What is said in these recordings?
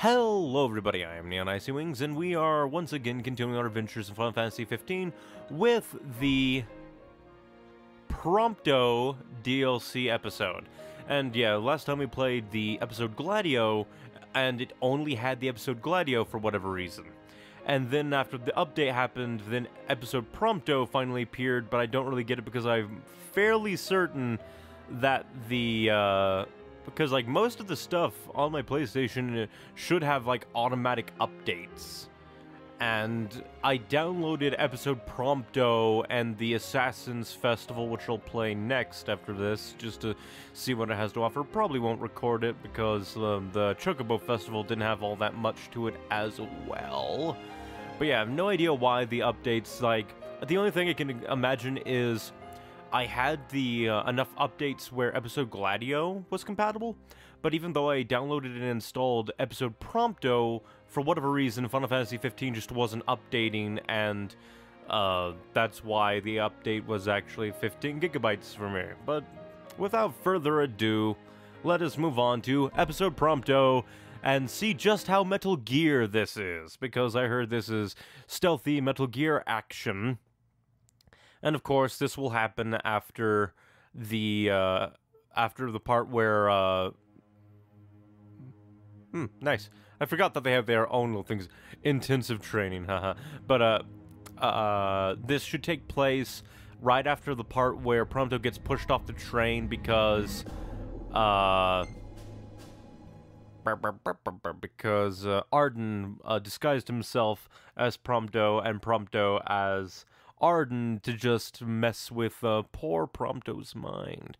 Hello everybody, I am Neon Icy Wings, and we are once again continuing our adventures in Final Fantasy 15 with the Prompto DLC episode. And yeah, last time we played the episode Gladio, and it only had the episode Gladio for whatever reason. And then after the update happened, then episode Prompto finally appeared, but I don't really get it because I'm fairly certain that the uh, because like most of the stuff on my PlayStation uh, should have like automatic updates. And I downloaded episode Prompto and the Assassins Festival, which I'll play next after this, just to see what it has to offer. Probably won't record it because um, the Chocobo Festival didn't have all that much to it as well. But yeah, I have no idea why the updates, like, the only thing I can imagine is I had the uh, enough updates where episode Gladio was compatible, but even though I downloaded and installed episode Prompto, for whatever reason, Final Fantasy 15 just wasn't updating, and uh, that's why the update was actually 15 gigabytes for me. But without further ado, let us move on to episode Prompto and see just how Metal Gear this is, because I heard this is stealthy Metal Gear action. And of course, this will happen after the uh, after the part where uh, hmm, nice. I forgot that they have their own little things. Intensive training, haha. but uh, uh, this should take place right after the part where Prompto gets pushed off the train because uh because uh, Ardyn uh, disguised himself as Prompto and Prompto as Ardyn to just mess with uh, poor Prompto's mind.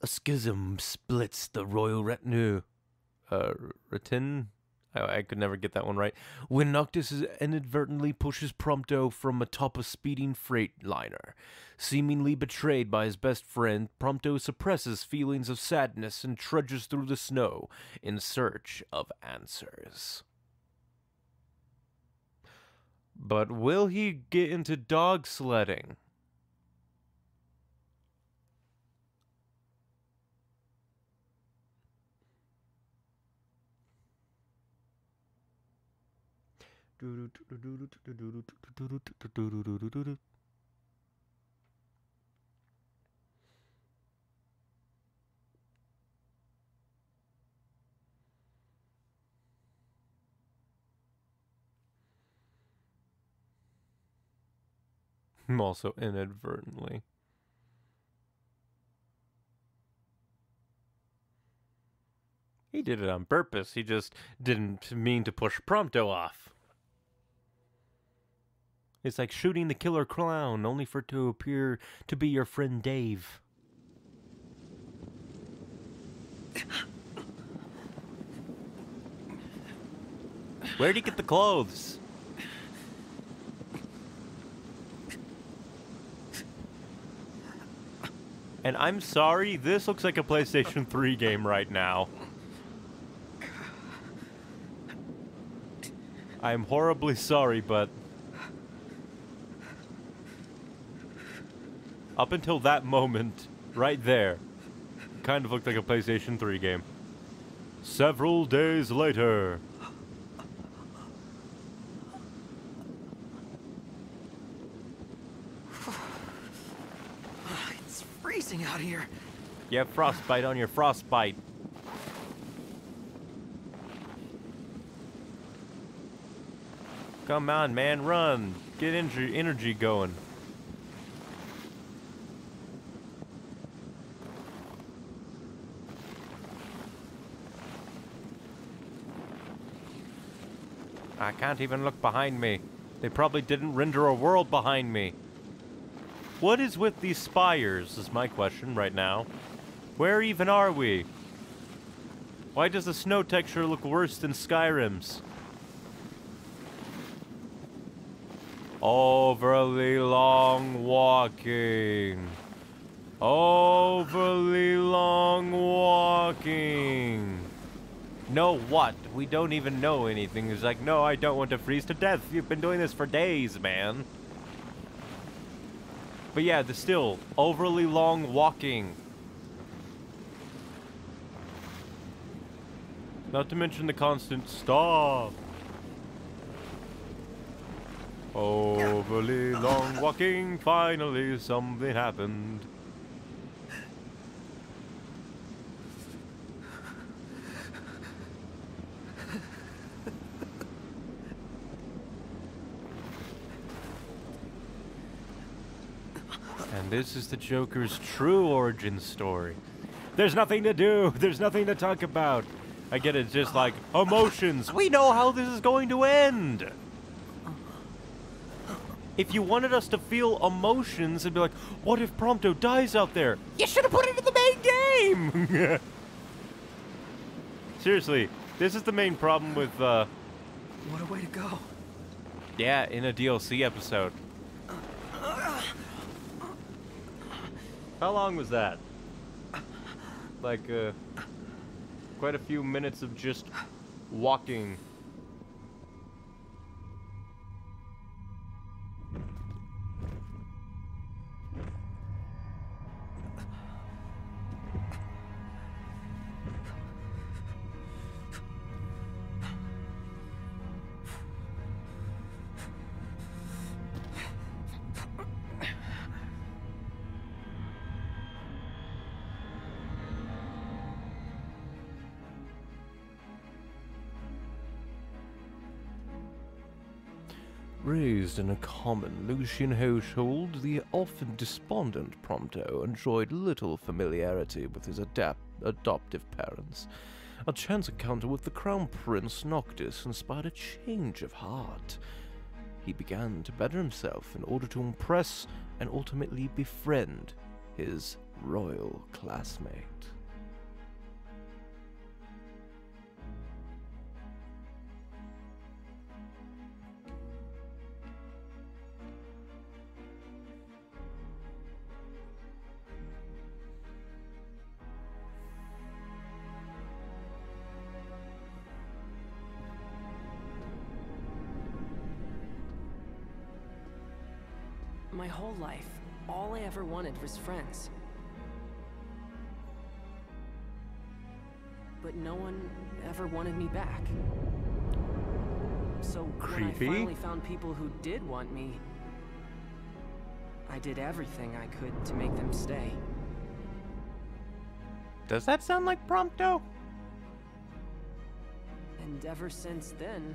A schism splits the royal retinue. Uh, retin? I, I could never get that one right. When Noctis inadvertently pushes Prompto from atop a speeding freight liner. Seemingly betrayed by his best friend, Prompto suppresses feelings of sadness and trudges through the snow in search of answers. But will he get into dog sledding? also inadvertently. He did it on purpose. He just didn't mean to push Prompto off. It's like shooting the killer clown only for it to appear to be your friend Dave. Where'd he get the clothes? And I'm sorry, this looks like a PlayStation 3 game right now. I'm horribly sorry, but... Up until that moment, right there, kind of looked like a PlayStation 3 game. Several days later... freezing out here. You have frostbite on your frostbite. Come on, man, run. Get energy, energy going. I can't even look behind me. They probably didn't render a world behind me. What is with these spires, is my question right now. Where even are we? Why does the snow texture look worse than Skyrim's? Overly long walking. Overly long walking. Know what? We don't even know anything. It's like, no, I don't want to freeze to death. You've been doing this for days, man. But yeah, the still overly long walking. Not to mention the constant stop. Overly long walking, finally something happened. And this is the Joker's true origin story. There's nothing to do. There's nothing to talk about. I get it. It's just like emotions. We know how this is going to end. If you wanted us to feel emotions and be like, what if Prompto dies out there? You should have put it in the main game. Seriously, this is the main problem with, uh, What a way to go. yeah, in a DLC episode. How long was that? Like, uh, quite a few minutes of just walking. In a common Lucian household, the often despondent Prompto enjoyed little familiarity with his adoptive parents. A chance encounter with the Crown Prince Noctis inspired a change of heart. He began to better himself in order to impress and ultimately befriend his royal classmate. My whole life, all I ever wanted was friends. But no one ever wanted me back. So when Creepy. I finally found people who did want me, I did everything I could to make them stay. Does that sound like Prompto? And ever since then,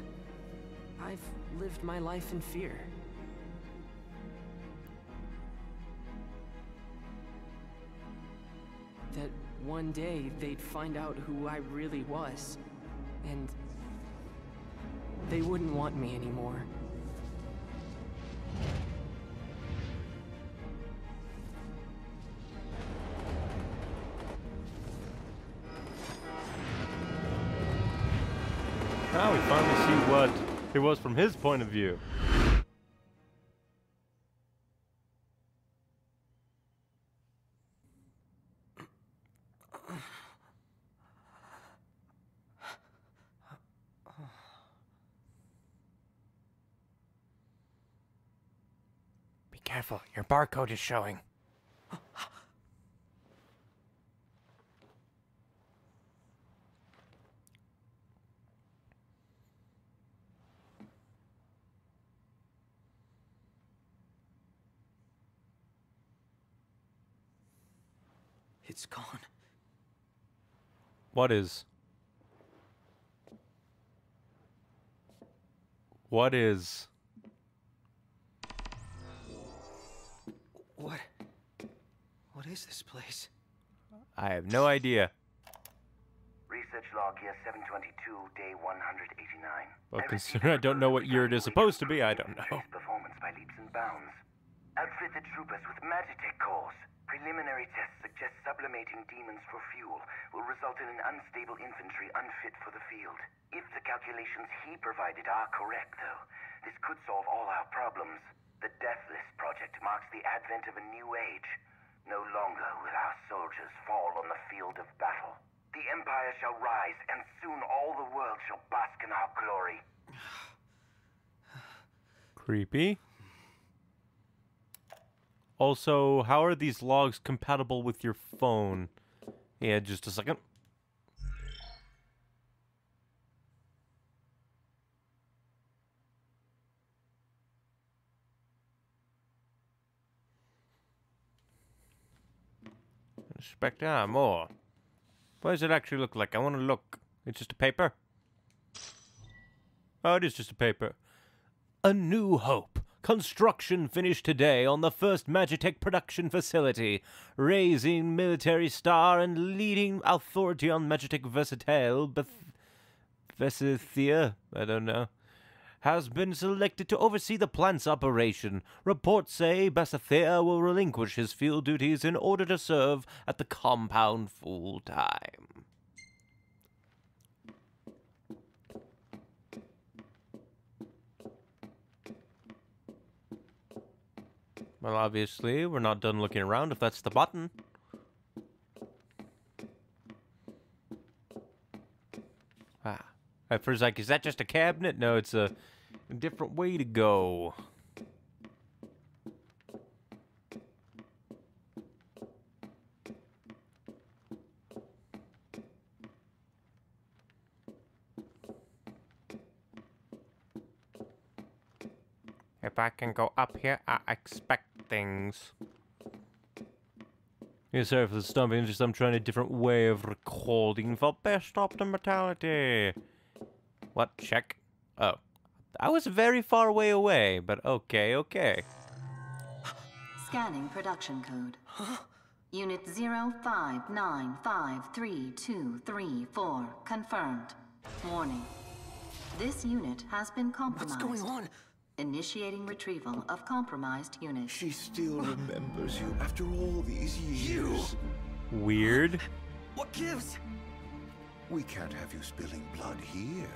I've lived my life in fear. One day they'd find out who I really was, and they wouldn't want me anymore. Now we finally see what it was from his point of view. Be careful, your barcode is showing. It's gone. What is? What is? What? What is this place? I have no idea. Research log year 722, day 189. Well, I considering I don't know what year it is supposed to be, I don't know. increased Performance by leaps and bounds. Outfit the troopers with Magitek cores. Preliminary tests suggest sublimating demons for fuel will result in an unstable infantry unfit for the field. If the calculations he provided are correct, though, this could solve all our problems. The Deathless Project marks the advent of a new age. No longer will our soldiers fall on the field of battle. The Empire shall rise, and soon all the world shall bask in our glory. Creepy. Also, how are these logs compatible with your phone? Yeah, just a second. Inspect ah more. What does it actually look like? I want to look. It's just a paper. Oh, it is just a paper. A New Hope. Construction finished today on the first Magitek production facility. Raising military star and leading authority on Magitek Verstael. Beth-? I don't know. Has been selected to oversee the plant's operation. Reports say Besithia will relinquish his field duties in order to serve at the compound full time. Well, obviously, we're not done looking around if that's the button. Ah. At first, like, is that just a cabinet? No, it's a, a different way to go. If I can go up here, I expect things. Yeah, sorry for the stumbling, just I'm trying a different way of recording for best optimality. What? Check? Oh. I was very far way away, but okay, okay. Scanning production code. Unit 05953234 confirmed. Warning. This unit has been compromised. What's going on? Initiating retrieval of compromised unit. She still remembers you after all these years. You. Weird. What gives? We can't have you spilling blood here.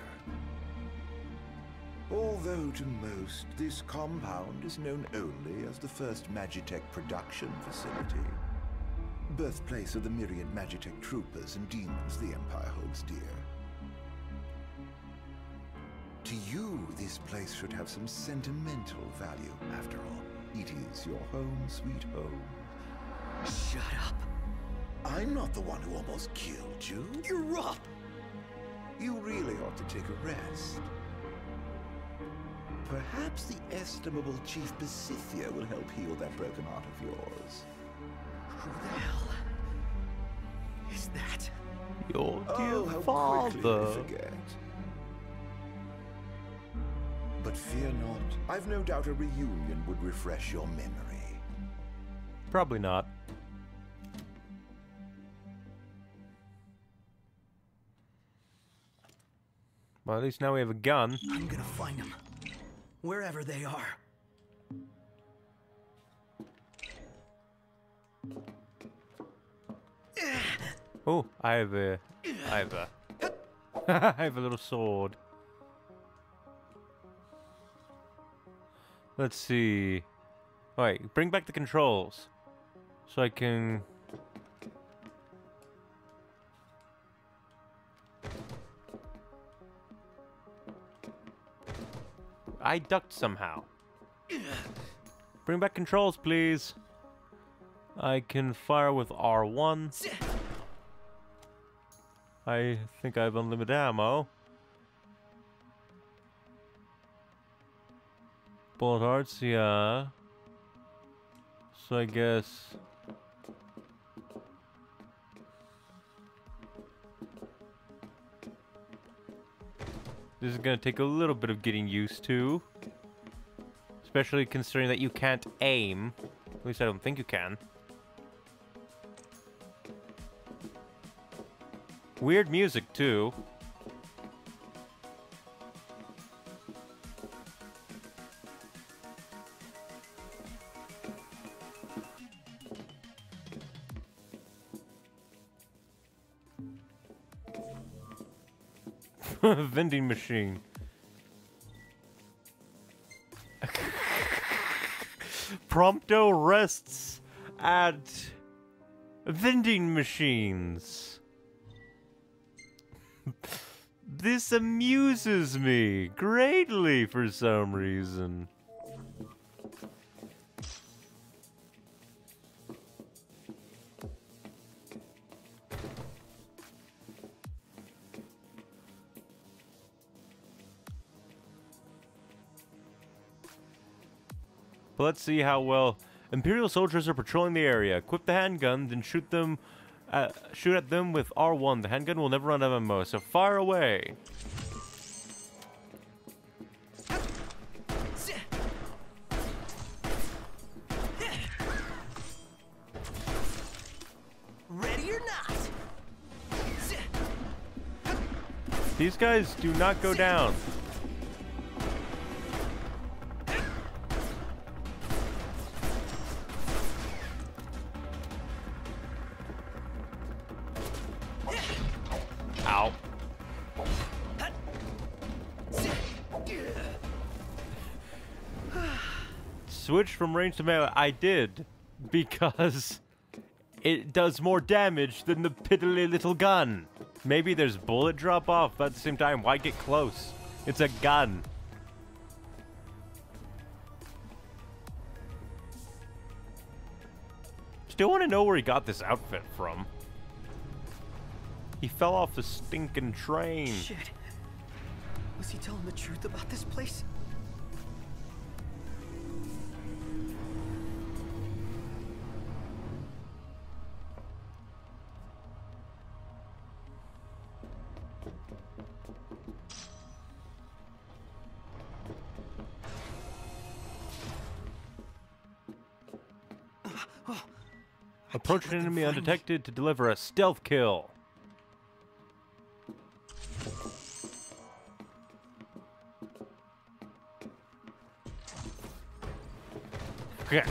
Although to most, this compound is known only as the first Magitek production facility. Birthplace of the myriad Magitek troopers and demons the Empire holds dear. To you, this place should have some sentimental value. After all, it is your home, sweet home. Shut up. I'm not the one who almost killed you. You're up. You really ought to take a rest. Perhaps the estimable Chief Besithia will help heal that broken heart of yours. Who the hell is that? Your oh, dear oh, how quickly father. I forget. But fear not. I've no doubt a reunion would refresh your memory. Probably not. Well, at least now we have a gun. I'm gonna find them. Wherever they are. Oh, I have a, I have a, I have a little sword. Let's see. Wait, bring back the controls, so I can. I ducked somehow. Bring back controls, please. I can fire with R1. I think I have unlimited ammo. Bullet yeah. So I guess... This is gonna take a little bit of getting used to. Especially considering that you can't aim. At least I don't think you can. Weird music, too. Vending machine. Prompto rests at vending machines. this amuses me greatly for some reason. Let's see how well Imperial soldiers are patrolling the area. Equip the handgun, then shoot them. Uh, shoot at them with R1. The handgun will never run out of ammo, so fire away. Ready or not? These guys do not go down. From range to melee. I did. Because it does more damage than the piddly little gun. Maybe there's bullet drop off, but at the same time, why get close? It's a gun. Still want to know where he got this outfit from. He fell off the stinking train. Shit. Was he telling the truth about this place? Approach an enemy undetected to deliver a stealth kill. Okay.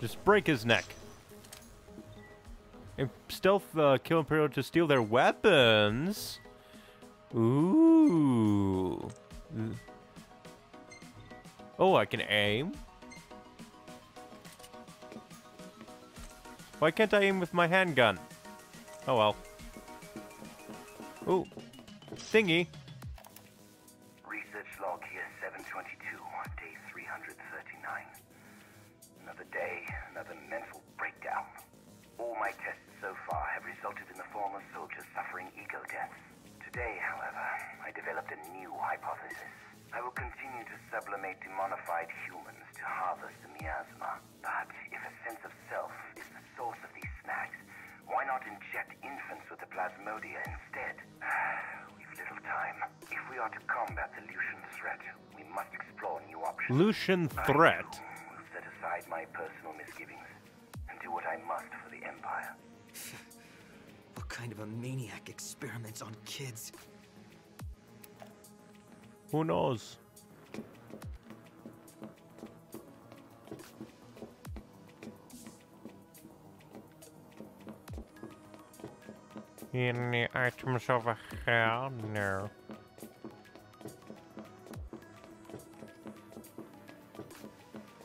Just break his neck. And stealth uh, kill Imperial to steal their weapons. Ooh. Oh, I can aim. Why can't I aim with my handgun? Oh well. Ooh. Thingy. Plasmodia instead? We've little time. If we are to combat the Lucian threat, we must explore new options. Lucian threat. too, will set aside my personal misgivings and do what I must for the Empire. What kind of a maniac experiments on kids? Who knows? Any items over here? No.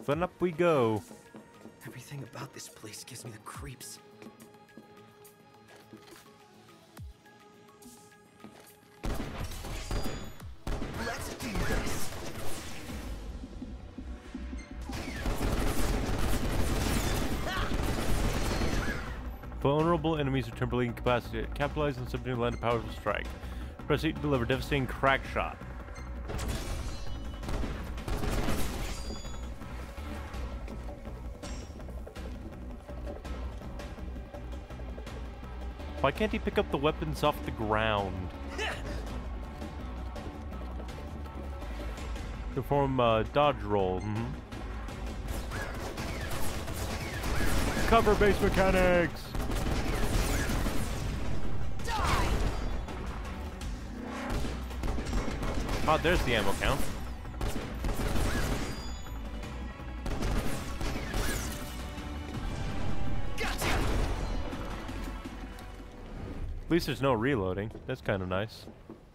Then up we go. Everything about this place gives me the creeps. Enemies are temporarily incapacitated. Capitalize on something to land a powerful strike. Proceed to deliver devastating crack shot. Why can't he pick up the weapons off the ground? Perform uh, dodge roll. mhm. Cover base mechanics. Oh, there's the ammo count. Gotcha. At least there's no reloading. That's kind of nice.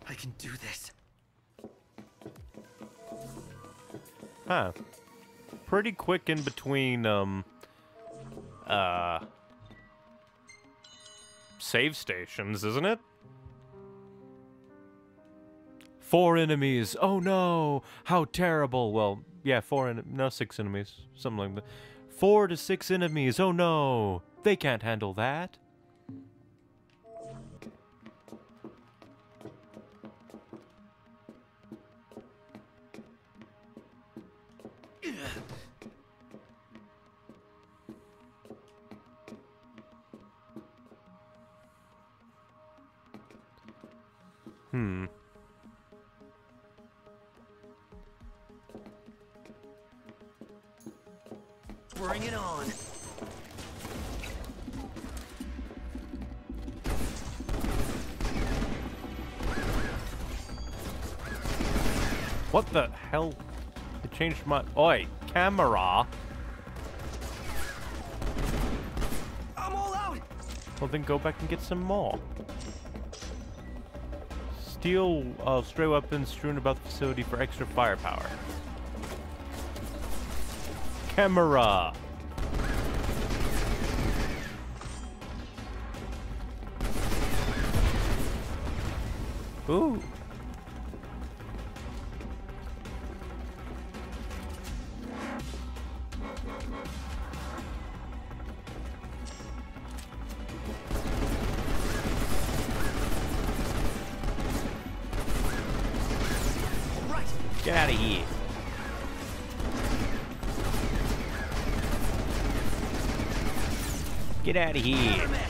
I can do this. Huh. Pretty quick in between, um, uh, save stations, isn't it? Four enemies. Oh no! How terrible. Well, yeah, four en- no six enemies, something like that. Four to six enemies. Oh no! They can't handle that. It on. What the hell? It changed my... Oi, camera. I'm all out. Well, then go back and get some more. Steal uh, stray weapons strewn about the facility for extra firepower. Camera. Ooh. Get out of here. Get out of here.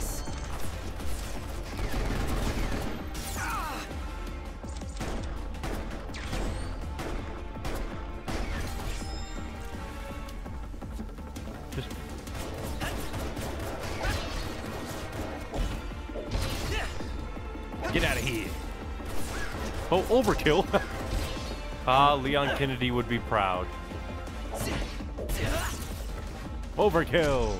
Overkill. ah, Leon Kennedy would be proud. Overkill.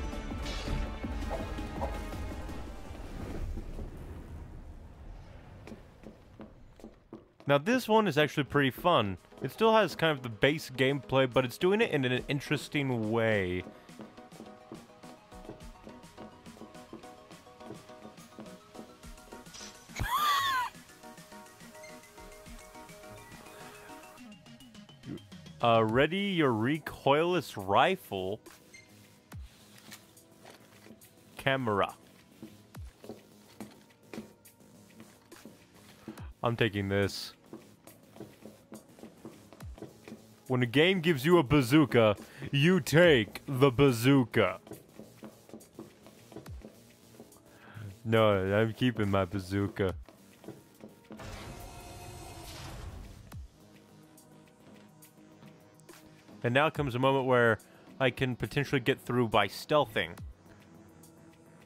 Now this one is actually pretty fun. It still has kind of the base gameplay, but it's doing it in an interesting way. Uh, ready your recoilless rifle. Camera. I'm taking this. When a game gives you a bazooka, you take the bazooka. No, I'm keeping my bazooka. And now comes a moment where I can potentially get through by stealthing.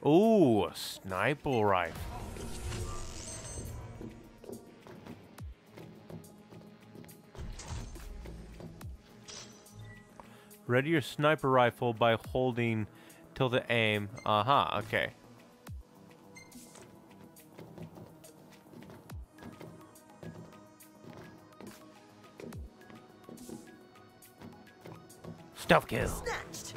Ooh, sniper rifle. Ready your sniper rifle by holding till the aim. Uh-huh, okay. Stealth kill. Snatched.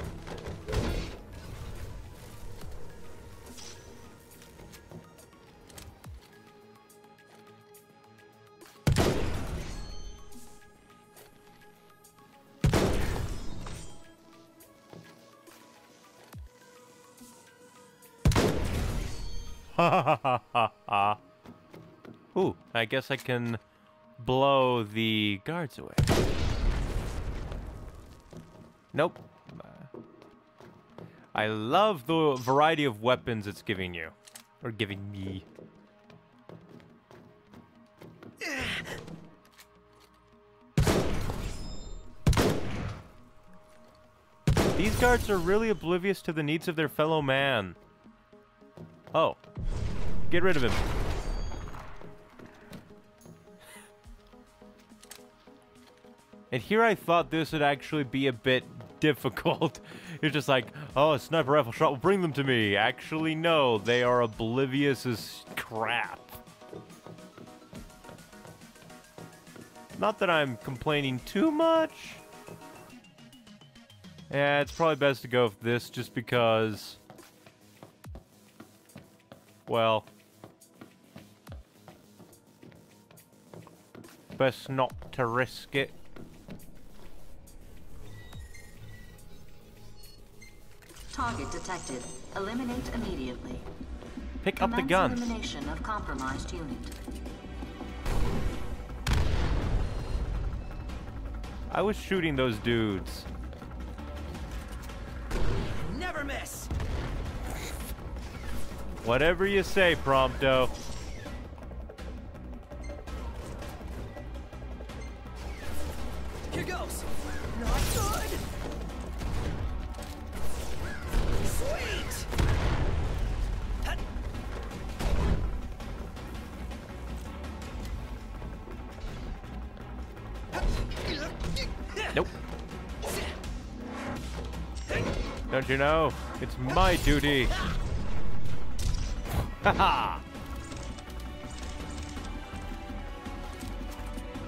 Ooh, I guess I can blow the guards away. Nope. I love the variety of weapons it's giving you. Or giving me. These guards are really oblivious to the needs of their fellow man. Oh. Get rid of him. And here I thought this would actually be a bit difficult. You're just like, oh, a sniper rifle shot will bring them to me. Actually, no, they are oblivious as crap. Not that I'm complaining too much. Yeah, it's probably best to go with this just because... Well... Best not to risk it. Target detected. Eliminate immediately. Pick up the gun. elimination of compromised unit. I was shooting those dudes. Never miss. Whatever you say, Prompto. Know? It's my duty. Haha.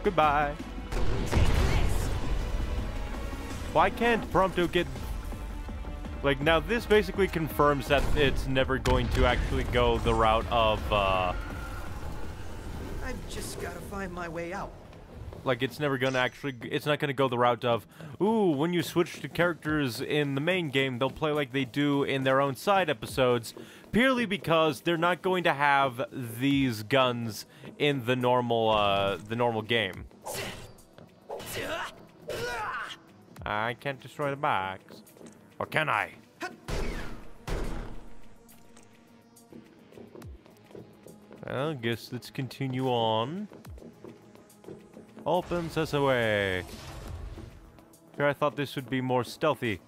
Goodbye. Why can't Prompto get... Like, now this basically confirms that it's never going to actually go the route of, uh... I've just gotta find my way out. Like, it's never gonna actually... It's not gonna go the route of, ooh, when you switch to characters in the main game, they'll play like they do in their own side episodes, purely because they're not going to have these guns in the normal, uh, the normal game. I can't destroy the box. Or can I? Well, guess let's continue on. Opens us away. Sure, I thought this would be more stealthy.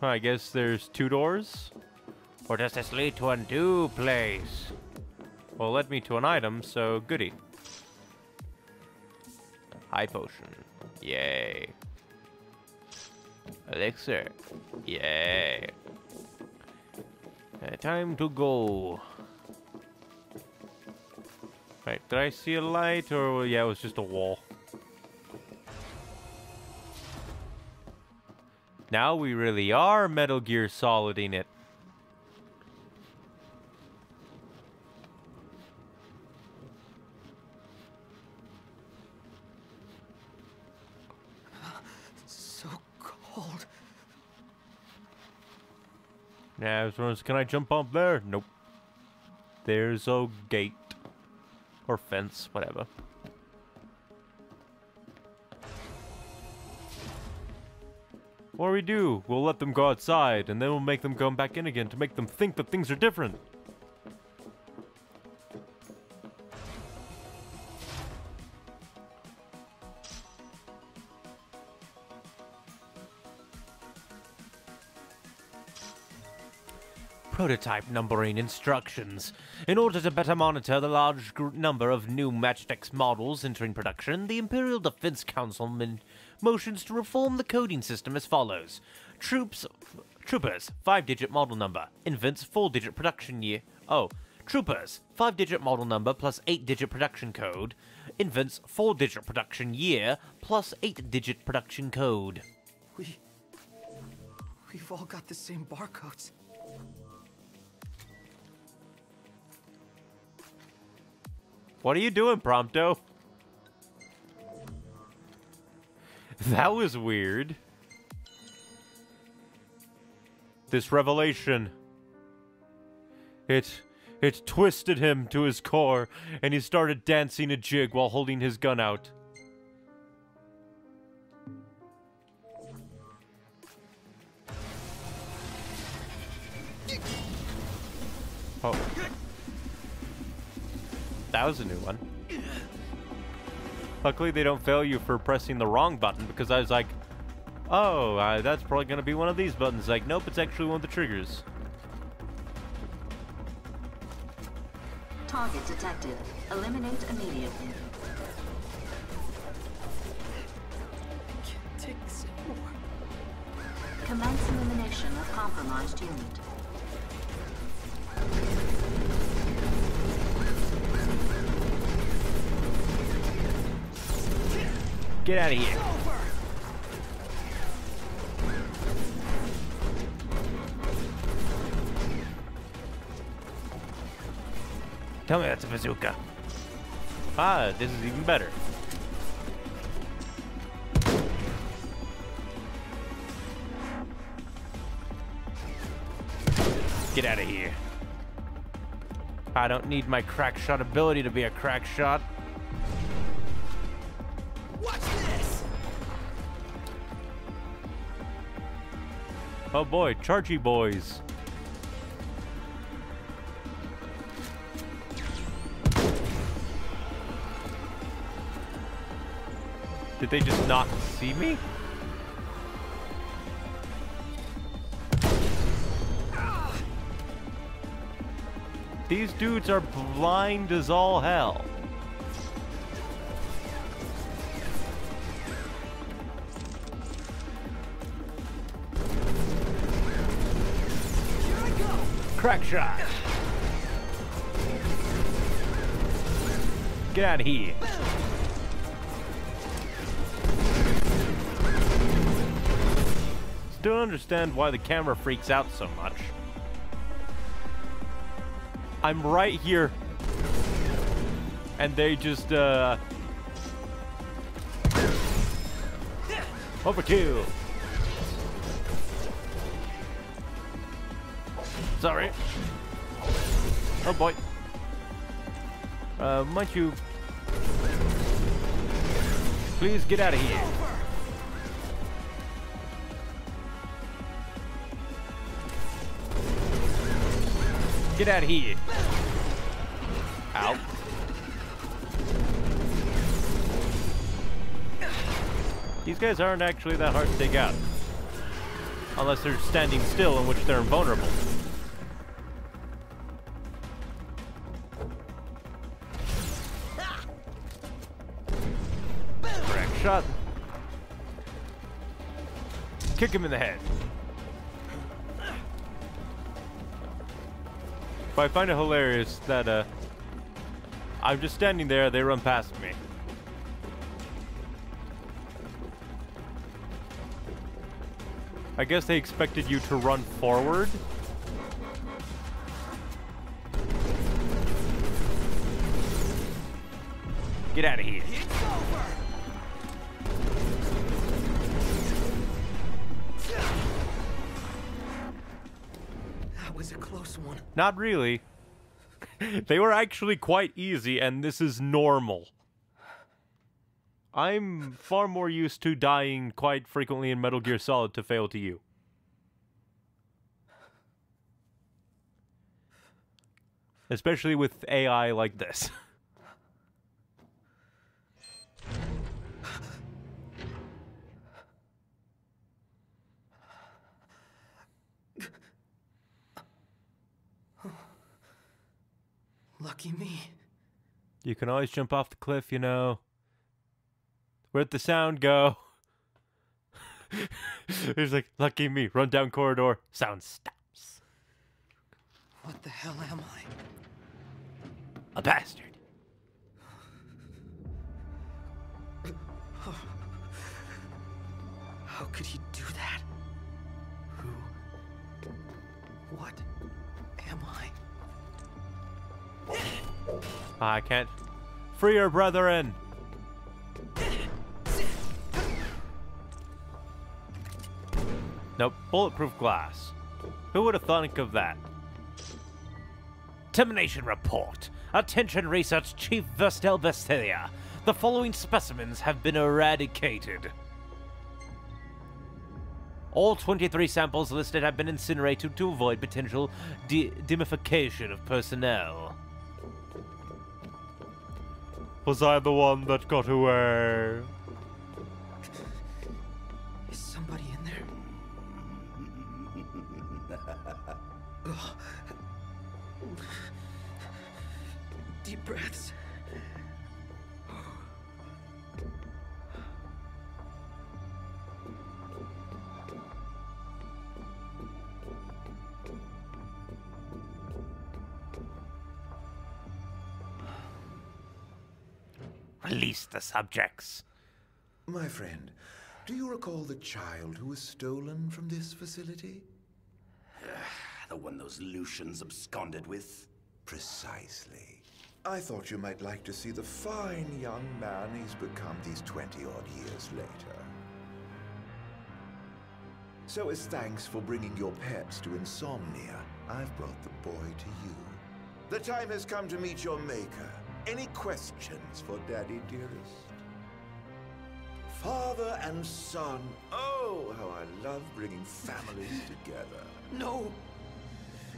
I guess there's two doors? Or does this lead to a new place? Well, led me to an item, so goody. High potion. Yay. Elixir. Yay. Uh, time to go. Right, did I see a light or yeah, it was just a wall. Now we really are Metal Gear Soliding it. So cold. Yeah, was can I jump up there? Nope. There's a gate. Or fence, whatever. What do we do? We'll let them go outside, and then we'll make them come back in again to make them think that things are different. Prototype numbering instructions. In order to better monitor the large number of new Magitex models entering production, the Imperial Defense Council motions to reform the coding system as follows. Troops, troopers, five-digit model number. Invents, four-digit production year. Oh, troopers, five-digit model number plus eight-digit production code. Invents, four-digit production year plus eight-digit production code. We. We've all got the same barcodes. What are you doing, Prompto? That was weird. This revelation. It it twisted him to his core, and he started dancing a jig while holding his gun out. Oh. That was a new one. Luckily, they don't fail you for pressing the wrong button because I was like, oh, uh, that's probably going to be one of these buttons. Like, nope, it's actually one of the triggers. Target detected. Eliminate immediately. Anymore. Commence elimination of compromised unit. Get out of here. Tell me that's a bazooka. Ah, this is even better. Get out of here. I don't need my crack shot ability to be a crack shot. Oh boy, chargy boys. Did they just not see me? These dudes are blind as all hell. Crack shot. Get out of here. Still understand why the camera freaks out so much. I'm right here. And they just, uh... Overkill. Sorry. Oh boy. Uh, might you... Please get out of here. Get out of here. Ow. These guys aren't actually that hard to take out. Unless they're standing still, in which they're invulnerable. Shot. Kick him in the head. But I find it hilarious that uh, I'm just standing there, they run past me. I guess they expected you to run forward. Get out of here. Not really. they were actually quite easy, and this is normal. I'm far more used to dying quite frequently in Metal Gear Solid to fail to you. Especially with AI like this. Lucky me. You can always jump off the cliff, you know. Where'd the sound go? He's like, lucky me, run down corridor, sound stops. What the hell am I? A bastard. How could he do that? Who? What? I can't. Free your brethren! Nope, bulletproof glass. Who would have thought of that? Termination report. Attention Research Chief Verstael Besithia. The following specimens have been eradicated. All 23 samples listed have been incinerated to avoid potential de demification of personnel. Was I the one that got away? Is somebody in there? Deep breaths. Release the subjects. My friend, do you recall the child who was stolen from this facility? Ah, the one those Lucians absconded with? Precisely. I thought you might like to see the fine young man he's become these 20 odd years later. So as thanks for bringing your pets to insomnia, I've brought the boy to you. The time has come to meet your maker. Any questions for Daddy, dearest? Father and son. Oh, how I love bringing families together. No!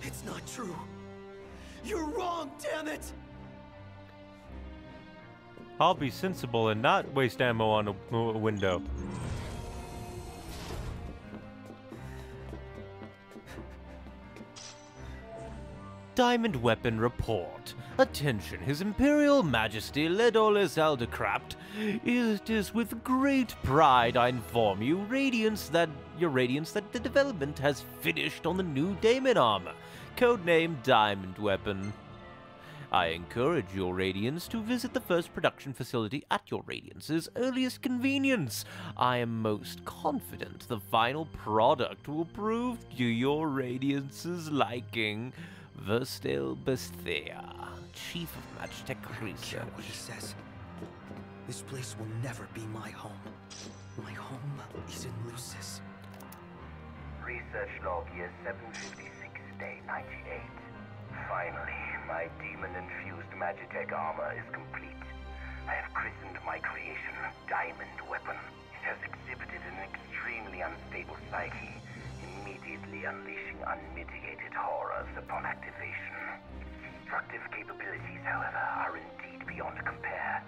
It's not true! You're wrong, damn it! I'll be sensible and not waste ammo on a, a window. Diamond Weapon Report. Attention, His Imperial Majesty Iedolas Aldercapt. It is with great pride I inform you, Radiance, that your Radiance, that the development has finished on the new Daemon armor, codenamed Diamond Weapon. I encourage your Radiance to visit the first production facility at your Radiance's earliest convenience. I am most confident the final product will prove to your Radiance's liking. Verstael Besithia, Chief of Magitek I what he Research. says. This place will never be my home. My home is in Lucis. Research log year 756, day 98. Finally, my demon-infused Magitek armor is complete. I have christened my creation Diamond Weapon. It has exhibited an extremely unstable psyche, immediately unleashing unmitigated horrors upon activation. Its destructive capabilities, however, are indeed beyond compare.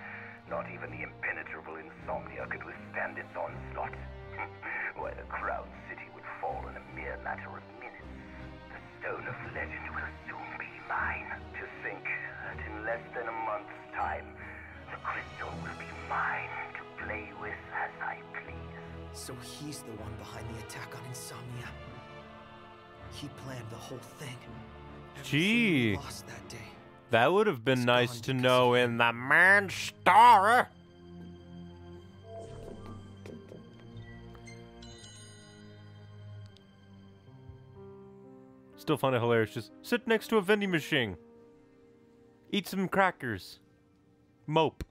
Not even the impenetrable insomnia could withstand its onslaught. Why, the Crown City would fall in a mere matter of minutes. The Stone of Legend will soon be mine. To think that in less than a month's time, the crystal will be mine to play with as I please. So he's the one behind the attack on Insomnia. He planned the whole thing. Gee. lost that day. That would have been It's nice to know in the man story. Still find it hilarious. Just sit next to a vending machine. Eat some crackers. Mope.